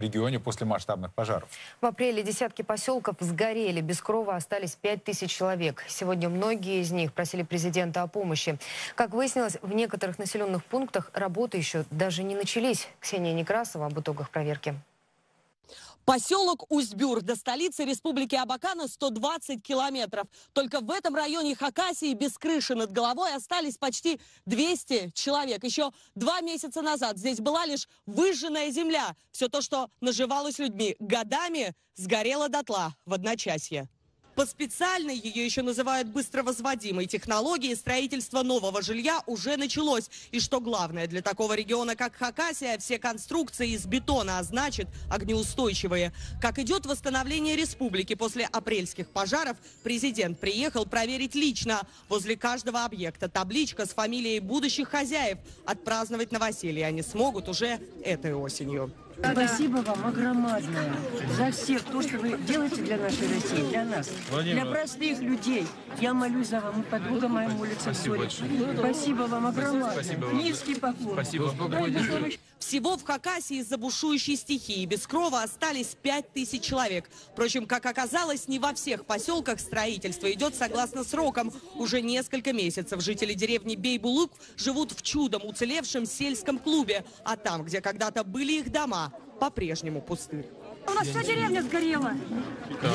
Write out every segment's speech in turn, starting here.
регионе после масштабных пожаров. В апреле десятки поселков сгорели. Без крова остались 5 тысяч человек. Сегодня многие из них просили президента о помощи. Как выяснилось, в некоторых населенных пунктах работы еще даже не начались. Ксения Некрасова об итогах проверки. Поселок Узбюр до столицы Республики Абакана 120 километров. Только в этом районе Хакасии без крыши над головой остались почти 200 человек. Еще два месяца назад здесь была лишь выжженная земля. Все то, что наживалось людьми годами, сгорело дотла в одночасье. По специальной, ее еще называют быстровозводимой технологии, строительство нового жилья уже началось. И что главное, для такого региона, как Хакасия, все конструкции из бетона, а значит огнеустойчивые. Как идет восстановление республики после апрельских пожаров, президент приехал проверить лично. Возле каждого объекта табличка с фамилией будущих хозяев. Отпраздновать новоселье они смогут уже этой осенью. Спасибо вам огромное за все то, что вы делаете для нашей России, для нас, для простых людей. Я молюсь за вас, мы подруга моя молится Спасибо, Спасибо вам огромное. Спасибо Низкий поклон. Спасибо. Всего в Хакасии из-за бушующей стихии без крова остались 5 тысяч человек. Впрочем, как оказалось, не во всех поселках строительство идет согласно срокам. Уже несколько месяцев жители деревни Бейбулук живут в чудом уцелевшем сельском клубе. А там, где когда-то были их дома, по-прежнему пустырь. У нас вся деревня сгорела.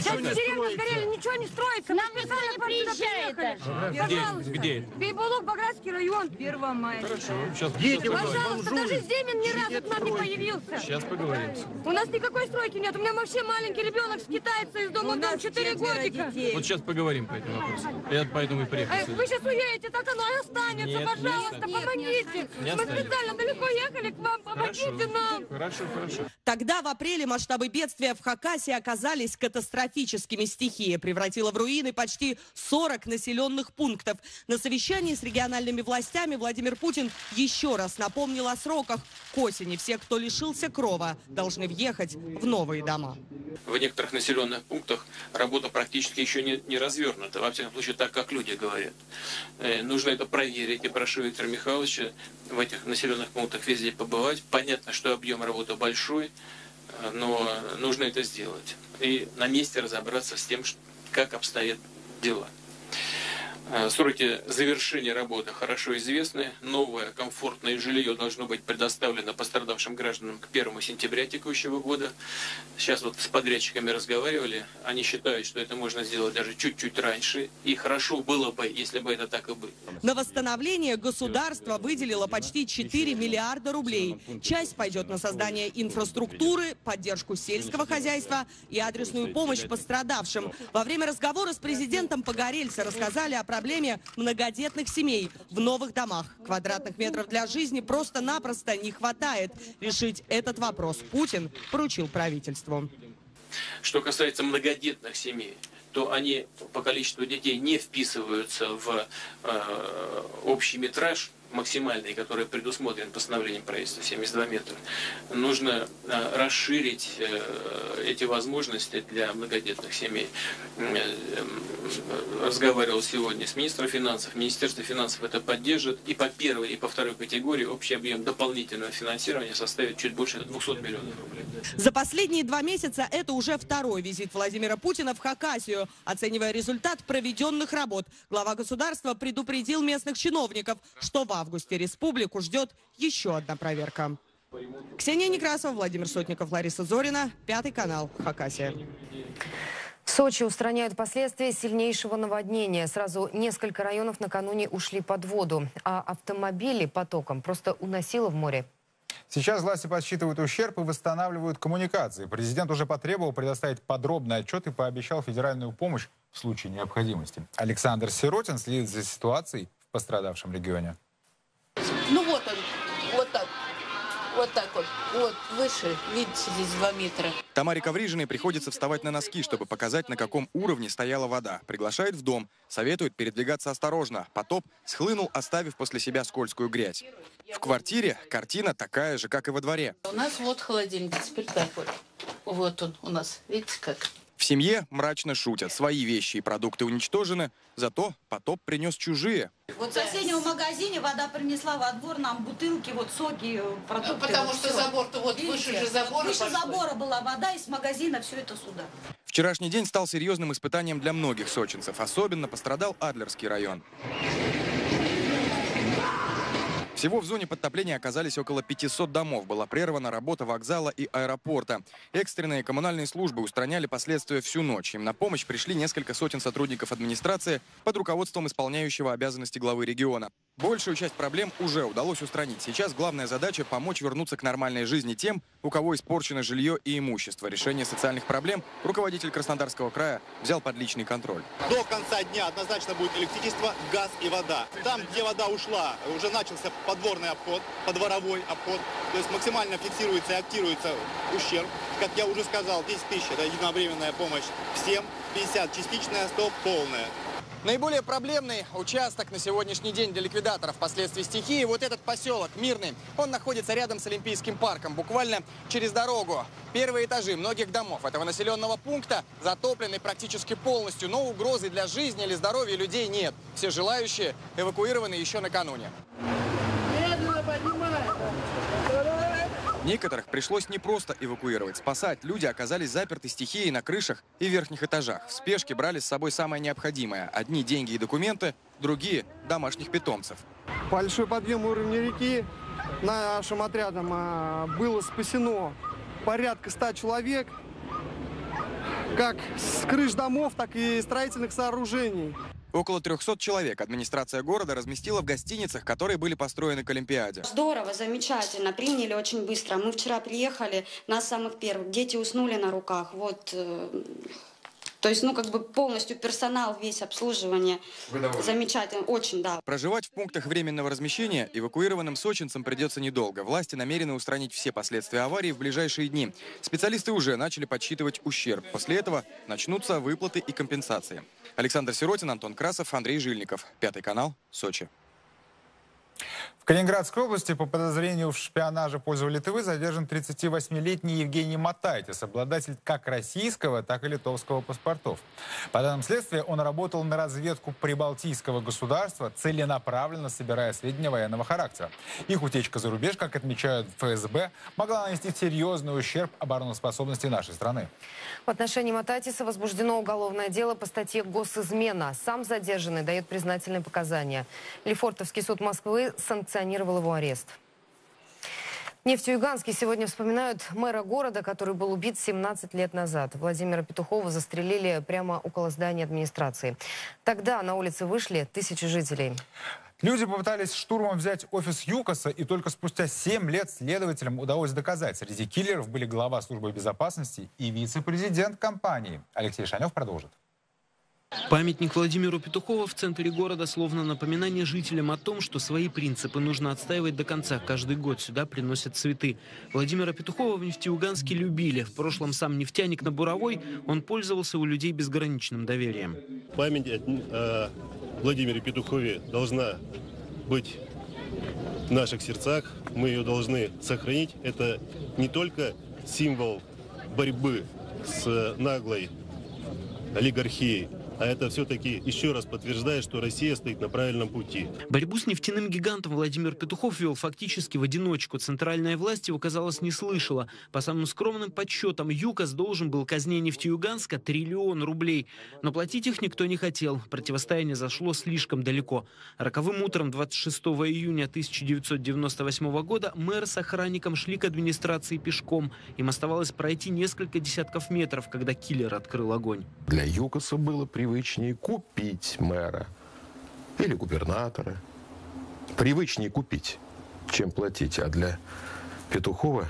Вся деревня сгорела, ничего не строится. Нам никто не приезжает. Пожалуйста. Где? Бейбулук, Багратский район. 1 мая. Хорошо, сейчас, Пожалуйста, даже Зимин ни разу к нам не появился. сейчас поговорим. У нас никакой стройки нет. У меня вообще маленький ребенок скитается из дома дом 4 годика. Вот сейчас поговорим по этому вопросу. Я поэтому и приехал. Вы сейчас уедете, так оно и останется. Нет, не Пожалуйста, помогите. Мы специально далеко ехали к вам. Помогите нам. Хорошо, хорошо. Тогда в апреле масштабы бедствия в Хакасии оказались катастрофическими. Стихия превратила в руины почти 40 населенных пунктов. На совещании с региональными властями Владимир Путин еще раз напомнил о сроках. К осени все, кто лишился крова, должны въехать в новые дома. В некоторых населенных пунктах работа практически еще не, не развернута, во всяком случае так, как люди говорят. Э, нужно это проверить, и прошу Виктора Михайловича в этих населенных пунктах везде побывать. Понятно, что объем работы большой, но нужно это сделать. И на месте разобраться с тем, как обстоят дела. Э, Сроки завершения работы хорошо известны. Новое комфортное жилье должно быть предоставлено пострадавшим гражданам к 1 сентября текущего года. Сейчас вот с подрядчиками разговаривали. Они считают, что это можно сделать даже чуть-чуть раньше. И хорошо было бы, если бы это так и было. На восстановление государство выделило почти 4 миллиарда рублей. Часть пойдет на создание инфраструктуры, поддержку сельского хозяйства и адресную помощь пострадавшим. Во время разговора с президентом Погорельца рассказали о проблеме многодетных семей в новых домах. Квадратных метров для жизни просто-напросто не хватает. Решить этот вопрос Путин поручил правительству. Что касается многодетных семей, то они по количеству детей не вписываются в э, общий метраж максимальный, который предусмотрен постановлением правительства 72 метра. Нужно э, расширить э, эти возможности для многодетных семей. Э, Разговаривал сегодня с министром финансов. Министерство финансов это поддержит. И по первой, и по второй категории общий объем дополнительного финансирования составит чуть больше 200 миллионов рублей. За последние два месяца это уже второй визит Владимира Путина в Хакасию. Оценивая результат проведенных работ, глава государства предупредил местных чиновников, что в августе республику ждет еще одна проверка. Ксения Некрасова, Владимир Сотников, Лариса Зорина, Пятый канал, Хакасия. В Сочи устраняют последствия сильнейшего наводнения. Сразу несколько районов накануне ушли под воду, а автомобили потоком просто уносило в море. Сейчас власти подсчитывают ущерб и восстанавливают коммуникации. Президент уже потребовал предоставить подробный отчет и пообещал федеральную помощь в случае необходимости. Александр Сиротин следит за ситуацией в пострадавшем регионе. Ну вот он, вот так. Вот так вот. Вот, выше, видите, здесь 2 метра. Тамаре Коврижиной приходится вставать на носки, чтобы показать, на каком уровне стояла вода. Приглашает в дом, советует передвигаться осторожно. Потоп схлынул, оставив после себя скользкую грязь. В квартире картина такая же, как и во дворе. У нас вот холодильник, теперь так вот. Вот он у нас, видите как? В семье мрачно шутят. Свои вещи и продукты уничтожены, зато потоп принес чужие. Вот в соседнем магазине вода принесла во двор нам бутылки, вот соки, продукты. Потому вот что забор-то вот Видите? выше же забора Выше пошло. забора была вода, из магазина все это сюда. Вчерашний день стал серьезным испытанием для многих сочинцев. Особенно пострадал Адлерский район. Всего в зоне подтопления оказались около 500 домов. Была прервана работа вокзала и аэропорта. Экстренные коммунальные службы устраняли последствия всю ночь. Им на помощь пришли несколько сотен сотрудников администрации под руководством исполняющего обязанности главы региона. Большую часть проблем уже удалось устранить. Сейчас главная задача – помочь вернуться к нормальной жизни тем, у кого испорчено жилье и имущество. Решение социальных проблем руководитель Краснодарского края взял под личный контроль. До конца дня однозначно будет электричество, газ и вода. Там, где вода ушла, уже начался подворный обход, подворовой обход. То есть максимально фиксируется и актируется ущерб. Как я уже сказал, 10 тысяч – это единовременная помощь всем, 50 – частичная, 100 – полная. Наиболее проблемный участок на сегодняшний день для ликвидаторов последствий стихии – вот этот поселок Мирный. Он находится рядом с Олимпийским парком, буквально через дорогу. Первые этажи многих домов этого населенного пункта затоплены практически полностью, но угрозы для жизни или здоровья людей нет. Все желающие эвакуированы еще накануне. Некоторых пришлось не просто эвакуировать, спасать. Люди оказались заперты стихией на крышах и верхних этажах. В спешке брали с собой самое необходимое. Одни деньги и документы, другие – домашних питомцев. Большой подъем уровня реки нашим отрядом а, было спасено порядка 100 человек, как с крыш домов, так и строительных сооружений. Около 300 человек администрация города разместила в гостиницах, которые были построены к Олимпиаде. Здорово, замечательно, приняли очень быстро. Мы вчера приехали, нас самых первых, дети уснули на руках, вот. То есть, ну, как бы полностью персонал, весь обслуживание. Замечательно, очень, да. Проживать в пунктах временного размещения эвакуированным сочинцам придется недолго. Власти намерены устранить все последствия аварии в ближайшие дни. Специалисты уже начали подсчитывать ущерб. После этого начнутся выплаты и компенсации. Александр Сиротин, Антон Красов, Андрей Жильников. Пятый канал, Сочи. Калининградской области по подозрению в шпионаже в пользу Литвы задержан 38-летний Евгений Матайтис, обладатель как российского, так и литовского паспортов. По данным следствия, он работал на разведку прибалтийского государства, целенаправленно собирая сведения военного характера. Их утечка за рубеж, как отмечают ФСБ, могла нанести серьезный ущерб обороноспособности нашей страны. В отношении Мататиса возбуждено уголовное дело по статье «Госизмена». Сам задержанный дает признательные показания. Лефортовский суд Москвы санкционировал его арест. В Нефтеюганске сегодня вспоминают мэра города, который был убит 17 лет назад. Владимира Петухова застрелили прямо около здания администрации. Тогда на улице вышли тысячи жителей. Люди попытались штурмом взять офис ЮКОСа, и только спустя 7 лет следователям удалось доказать. Среди киллеров были глава службы безопасности и вице-президент компании. Алексей Шанев продолжит. Памятник Владимиру Петухову в центре города словно напоминание жителям о том, что свои принципы нужно отстаивать до конца. Каждый год сюда приносят цветы. Владимира Петухова в Нефтеюганске любили. В прошлом сам нефтяник на Буровой, он пользовался у людей безграничным доверием. Память о Владимире Петухове должна быть в наших сердцах. Мы ее должны сохранить. Это не только символ борьбы с наглой олигархией, а это все-таки еще раз подтверждает, что Россия стоит на правильном пути. Борьбу с нефтяным гигантом Владимир Петухов вел фактически в одиночку. Центральная власть его, казалось, не слышала. По самым скромным подсчетам, ЮКОС должен был казне Нефтеюганска триллион рублей. Но платить их никто не хотел. Противостояние зашло слишком далеко. Роковым утром 26 июня 1998 года мэр с охранником шли к администрации пешком. Им оставалось пройти несколько десятков метров, когда киллер открыл огонь. Для ЮКОСа было привычнее купить мэра или губернатора. Привычнее купить, чем платить. А для Петухова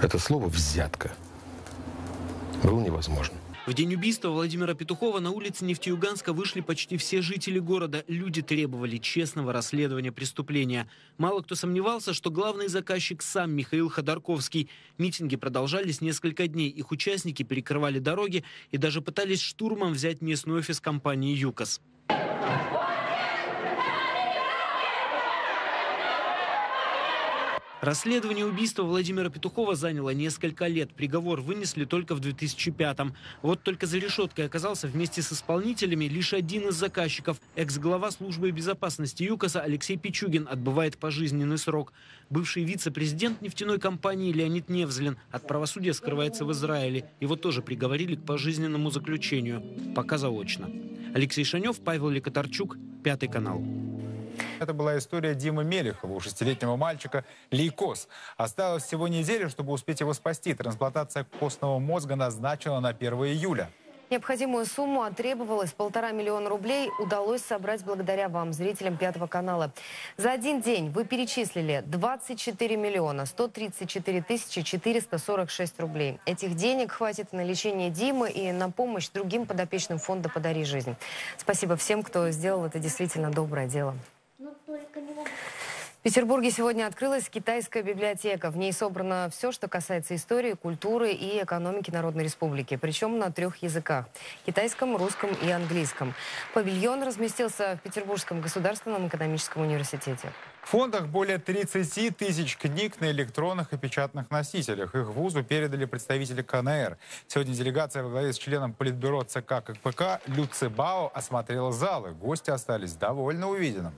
это слово «взятка» было невозможно. В день убийства Владимира Петухова на улице Нефтеюганска вышли почти все жители города. Люди требовали честного расследования преступления. Мало кто сомневался, что главный заказчик сам Михаил Ходорковский. Митинги продолжались несколько дней. Их участники перекрывали дороги и даже пытались штурмом взять местный офис компании «ЮКОС». Расследование убийства Владимира Петухова заняло несколько лет. Приговор вынесли только в 2005-м. Вот только за решеткой оказался вместе с исполнителями лишь один из заказчиков. Экс-глава службы безопасности ЮКОСа Алексей Пичугин отбывает пожизненный срок. Бывший вице-президент нефтяной компании Леонид Невзлин от правосудия скрывается в Израиле. Его тоже приговорили к пожизненному заключению. Пока заочно. Алексей Шанев, Павел Лекотарчук, Пятый канал. Это была история Димы Мелехова, у шестилетнего мальчика лейкоз. Осталось всего неделю, чтобы успеть его спасти. Трансплантация костного мозга назначена на 1 июля. Необходимую сумму требовалось полтора миллиона рублей. Удалось собрать благодаря вам, зрителям Пятого канала. За один день вы перечислили 24 миллиона 134 тысячи 446 рублей. Этих денег хватит на лечение Димы и на помощь другим подопечным фонда «Подари жизнь». Спасибо всем, кто сделал это действительно доброе дело. В Петербурге сегодня открылась китайская библиотека. В ней собрано все, что касается истории, культуры и экономики Народной Республики. Причем на трех языках – китайском, русском и английском. Павильон разместился в Петербургском государственном экономическом университете. В фондах более 30 тысяч книг на электронных и печатных носителях. Их вузу передали представители КНР. Сегодня делегация во главе с членом Политбюро ЦК КПК Люцебао осмотрела залы. Гости остались довольно увиденным.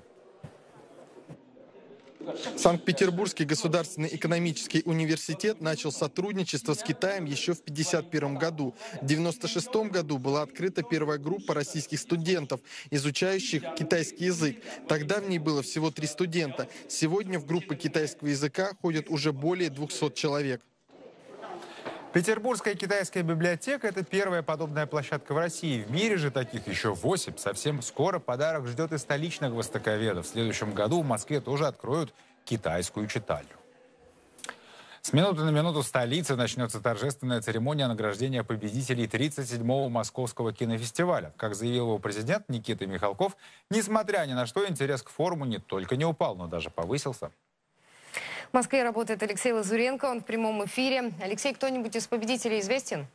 Санкт-Петербургский государственный экономический университет начал сотрудничество с Китаем еще в 1951 году. В 1996 году была открыта первая группа российских студентов, изучающих китайский язык. Тогда в ней было всего три студента. Сегодня в группы китайского языка ходят уже более 200 человек. Петербургская китайская библиотека – это первая подобная площадка в России. В мире же таких еще восемь. Совсем скоро подарок ждет и столичных востоковедов. В следующем году в Москве тоже откроют китайскую читальню. С минуты на минуту в столице начнется торжественная церемония награждения победителей 37-го Московского кинофестиваля. Как заявил его президент Никита Михалков, несмотря ни на что, интерес к форуму не только не упал, но даже повысился. Москве работает Алексей Лазуренко, он в прямом эфире. Алексей, кто-нибудь из победителей известен?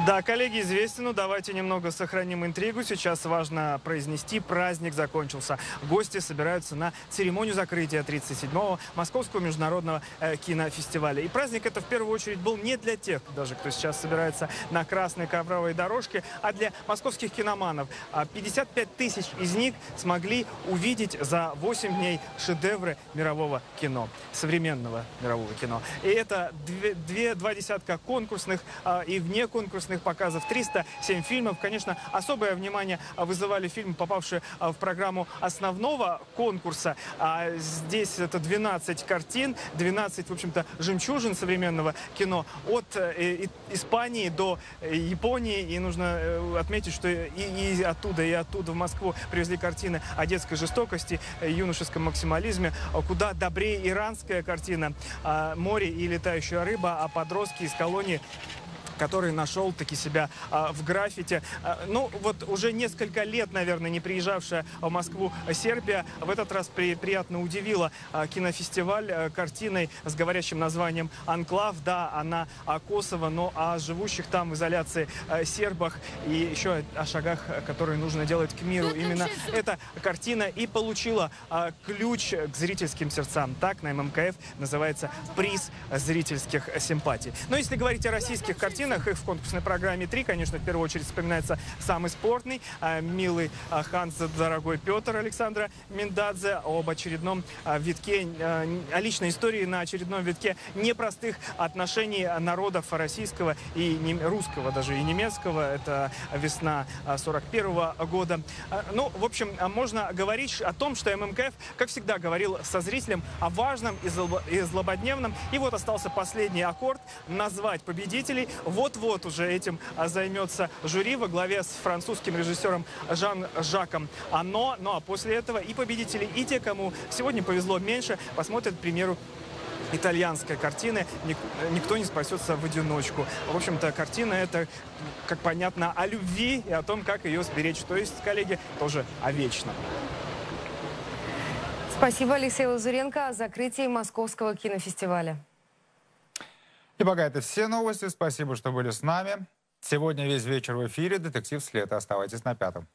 Да, коллеги, известен, но давайте немного сохраним интригу. Сейчас важно произнести, праздник закончился. Гости собираются на церемонию закрытия 37-го Московского международного э, кинофестиваля. И праздник это в первую очередь был не для тех, даже кто сейчас собирается на красной ковровой дорожке, а для московских киноманов. 55 а тысяч из них смогли увидеть за 8 дней шедевры мирового кино, современного мирового кино. И это две, две, два десятка конкурсных а, и вне конкурсных художественных показов, 307 фильмов. Конечно, особое внимание вызывали фильмы, попавшие а, в программу основного конкурса. А здесь это 12 картин, 12, в общем-то, жемчужин современного кино. От э, Испании до э, Японии. И нужно э, отметить, что и, и оттуда, и оттуда в Москву привезли картины о детской жестокости, юношеском максимализме. Куда добрее иранская картина «Море и летающая рыба», а подростки из колонии который нашел таки себя а, в граффити. А, ну, вот уже несколько лет, наверное, не приезжавшая в Москву Сербия, в этот раз при, приятно удивила а, кинофестиваль а, картиной с говорящим названием «Анклав». Да, она о Косово, но о живущих там в изоляции а, сербах и еще о шагах, которые нужно делать к миру. Именно эта картина и получила а, ключ к зрительским сердцам. Так на ММКФ называется приз зрительских симпатий. Но если говорить о российских картинах, картинах. Их в конкурсной программе три, конечно, в первую очередь вспоминается самый спортный, а, милый а, Ханс, дорогой Петр Александра Миндадзе об очередном а, витке, о личной истории на очередном витке непростых отношений народов российского и русского даже и немецкого. Это весна 41 -го года. Ну, в общем, можно говорить о том, что ММКФ, как всегда, говорил со зрителем о важном и злободневном. И вот остался последний аккорд назвать победителей вот-вот уже этим а, займется жюри во главе с французским режиссером Жан-Жаком Ано. Ну а после этого и победители, и те, кому сегодня повезло меньше, посмотрят, к примеру, итальянской картины «Никто не спасется в одиночку». В общем-то, картина это, как понятно, о любви и о том, как ее сберечь. То есть, коллеги, тоже о вечном. Спасибо, Алексей Лазуренко, о закрытии Московского кинофестиваля. И пока это все новости. Спасибо, что были с нами. Сегодня весь вечер в эфире «Детектив След». Оставайтесь на пятом.